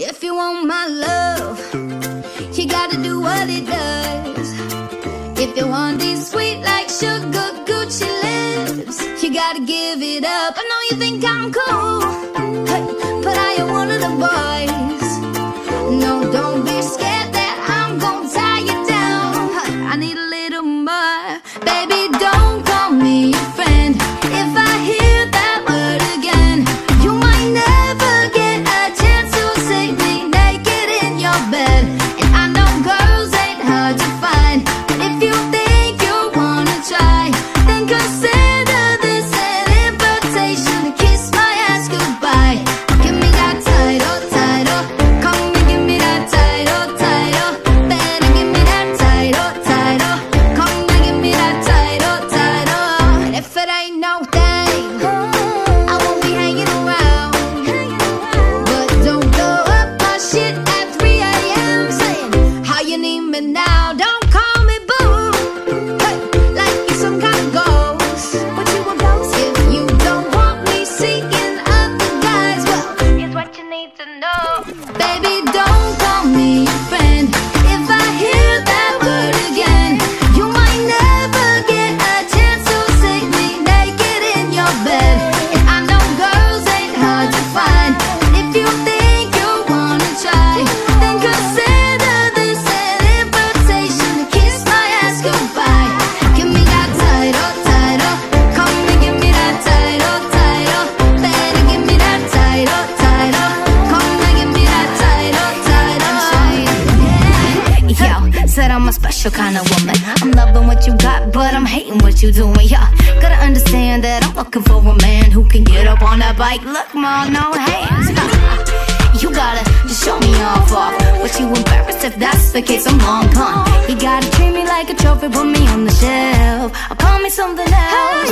If you want my love, you gotta do what it does. If you want these sweet like sugar Gucci lips, you gotta give it up. I know you think I'm cool, but I am one of the boys. No, don't be scared that I'm gonna tie you down. I need a little more, baby. Don't If you think you wanna try, then consider this an invitation to kiss my ass goodbye. Give me that title, title. Come and give me that title, title. Better give me that title, title. Come and give me that title, title. Yo, said I'm a special kind of woman. I'm loving what you got, but I'm hating what you doing. Yeah, gotta understand that I'm looking for a man can get up on that bike. Look, ma, no hands. You gotta just show me off off. But you embarrassed if that's the case, I'm long gone. You gotta treat me like a trophy, put me on the shelf. Or call me something else.